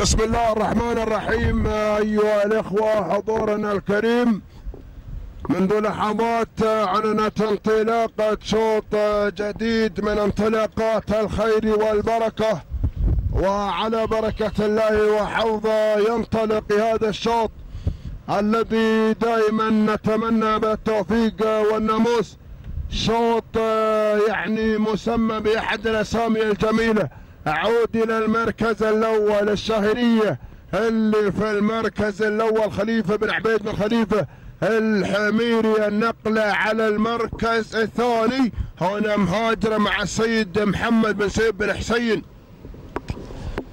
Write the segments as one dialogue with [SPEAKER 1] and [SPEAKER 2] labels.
[SPEAKER 1] بسم الله الرحمن الرحيم. أيها الإخوة حضورنا الكريم. منذ لحظات أعلنت انطلاقة شوط جديد من انطلاقات الخير والبركة. وعلى بركة الله وحوضه ينطلق هذا الشوط الذي دائما نتمنى بالتوفيق والناموس. شوط يعني مسمى بأحد الأسامي الجميلة. أعود إلى المركز الأول الشهرية اللي في المركز الأول خليفة بن عبيد بن خليفة الحميري النقلة على المركز الثاني. هنا مهاجرة مع السيد محمد بن سيد بن حسين.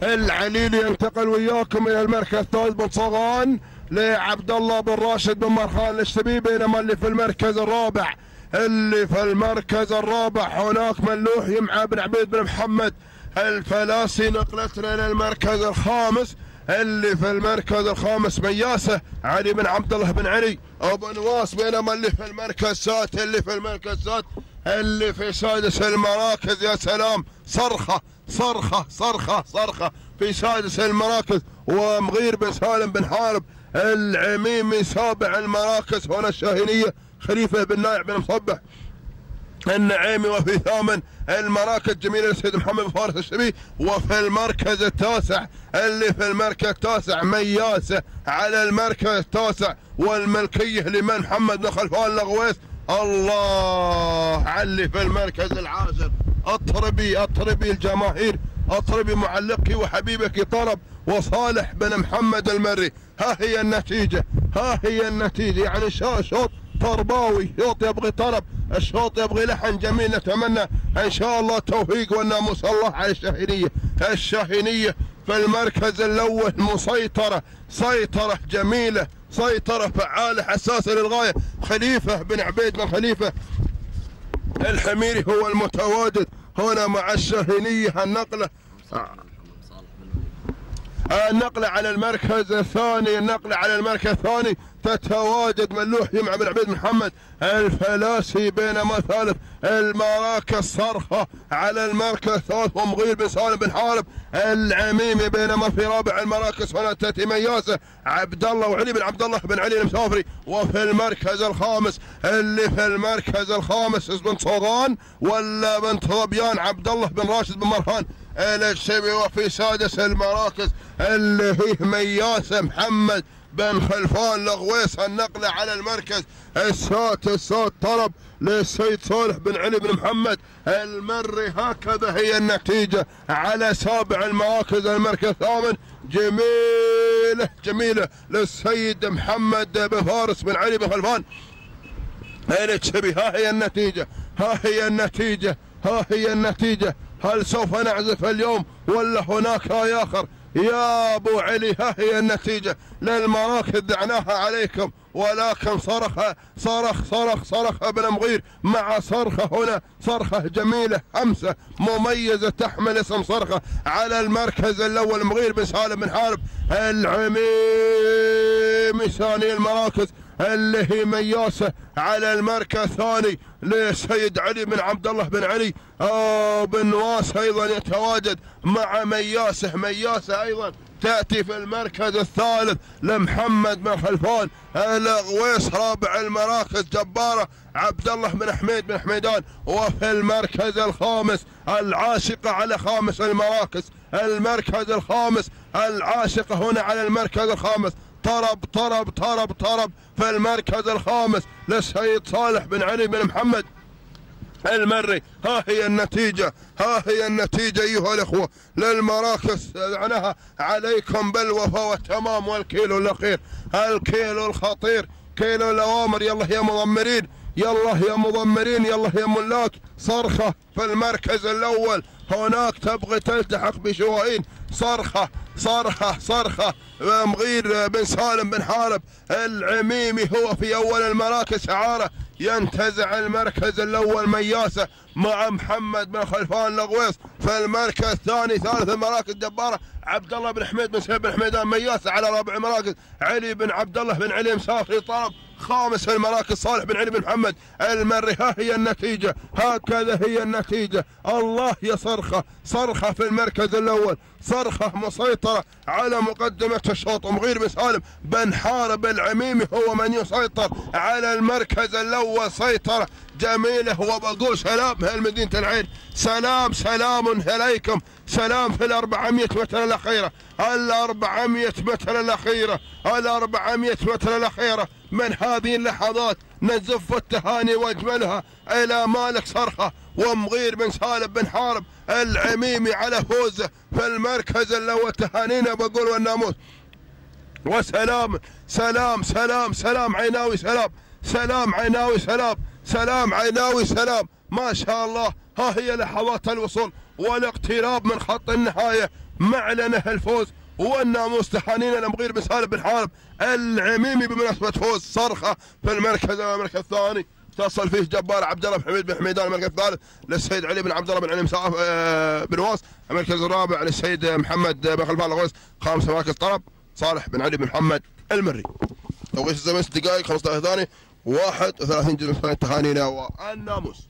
[SPEAKER 1] العليلي ينتقل وياكم إلى المركز الثالث بن صغان لعبد الله بن راشد بن مرخان الاشتبي بينما اللي في المركز الرابع. اللي في المركز الرابع هناك ملوح يمعى بن عبيد بن محمد. الفلاسي نقلتنا إلى المركز الخامس اللي في المركز الخامس مياسه علي بن عبد الله بن علي أبو نواس بينما اللي في المركز السادس اللي في المركز السادس اللي في سادس المراكز يا سلام صرخة صرخة صرخة صرخة في سادس المراكز ومغير بن سالم بن حارب العميمي سابع المراكز هنا الشاهينية خليفة بن نايع بن مصبح. النعيمي وفي ثامن المراكز جميل السيد محمد فارس الشبي وفي المركز التاسع اللي في المركز التاسع مياسه على المركز التاسع والملكية لمن محمد بن خلفان الغويس. الله علي في المركز العاشر. أطربي أطربي الجماهير أطربي معلقي وحبيبك طرب وصالح بن محمد المري. ها هي النتيجة ها هي النتيجة. يعني شوط طرباوي شوط يبغي طرب الشوط يبغي لحن جميل نتمنى إن شاء الله التوفيق والناموس الله على الشاهينية. الشاهينية في المركز الأول مسيطرة سيطرة جميلة سيطرة فعالة حساسة للغاية. خليفة بن عبيد بن خليفة الحميري هو المتواجد هنا مع الشاهينية. النقله النقلة على المركز الثاني النقلة على المركز الثاني. تتواجد ملوح يمع بن عبيد محمد. الفلاسي بينما ثالث المراكز صرخة. على المركز الثالث ومغير بن سالم بن حارب. العميمي بينما في رابع المراكز هنا مياسة. عبد الله وعلي بن عبد الله بن علي المسافري. وفي المركز الخامس. اللي في المركز الخامس بن صوغان ولا بن طبيان عبد الله بن راشد بن مرهان. الشبي وفي سادس المراكز اللي فيه مياسة محمد بن خلفان لغويس النقلة على المركز. السات السات طلب للسيد صالح بن علي بن محمد. المري هكذا هي النتيجة على سابع المراكز. المركز الثامن جميلة جميلة للسيد محمد بن فارس بن علي بن خلفان. ها هي النتيجة ها هي النتيجة ها هي النتيجة. هل سوف نعزف اليوم ولا هناك رأي آخر؟ يا أبو علي ها هي النتيجة. للمراكز دعناها عليكم ولكن صرخ صرخ صرخ صرخ ابن مغير مع صرخة هنا صرخة جميلة امسه مميزة تحمل اسم صرخة على المركز الأول. مغير بن سالم بن حارب العميم ثاني المراكز اللي هي مياسة على المركز الثاني. لسيد علي بن عبد الله بن علي؟ أو بن نواس أيضا يتواجد مع مياسة مياسة أيضا تأتي في المركز الثالث لمحمد بن خلفان الغويس رابع المراكز جبارة عبد الله بن حميد بن حميدان. وفي المركز الخامس العاشقة على خامس المراكز. المركز الخامس العاشقة هنا على المركز الخامس. طرب طرب طرب طرب في المركز الخامس للسيد صالح بن علي بن محمد المري. ها هي النتيجة ها هي النتيجة أيها الأخوة للمراكز. معناها عليكم بالوفاء والتمام والكيلو الأخير الكيلو الخطير كيلو الأوامر. يلا يا مضمرين يلا يا مضمرين يلا يا ملاك. صرخة في المركز الأول هناك تبغي تلتحق بشواهين. صرخة صرخة صرخة. مغير بن سالم بن حارب العميمي هو في أول المراكز شعارة. ينتزع المركز الأول مياسة مع محمد بن خلفان لغويص في المركز الثاني ثالث المراكز جبارة. عبد الله بن حميد بن سيد بن حميدان مياسة على رابع المراكز علي بن عبد الله بن علي مسافري طرب. خامس المراكز صالح بن علي بن محمد. المري ها هي النتيجة. هكذا هي النتيجة. الله يا صرخة. صرخة في المركز الأول. صرخة مسيطرة على مقدمة الشوط. مغير بن سالم. بن حارب العميمي هو من يسيطر على المركز الأول. سيطرة جميلة. وبقول سلام أهل مدينة العين. سلام سلام إليكم سلام في الأربعمية متر الأخيرة. الأربعمية متر الأخيرة. الأربعمية متر الأخيرة. من هذه اللحظات نزف التهاني واجملها إلى مالك صرخة ومغير بن سالم بن حارب العميمي على فوزه في المركز الأول تهانينا بقول والناموس. وسلام سلام سلام سلام عيناوي سلام سلام عيناوي سلام سلام عيناوي سلام. ما شاء الله ها هي لحظات الوصول والاقتراب من خط النهاية. معلنة الفوز والناموس تحانينا لمغير بن سالم بن حارب العميمي بمناسبة فوز صرخة في المركز المركز الثاني. اتصل فيه جبار عبد الله بن حميد بن حميدان المركز الثالث للسيد علي بن عبد الله بن علي مساف آه، بن واس. المركز الرابع للسيد محمد بن خلفان الغويس خامس مراكز طلب صالح بن علي بن محمد المري. توقيت الزمن ست دقائق 15 ثانية 31 جزء من تهانينا والناموس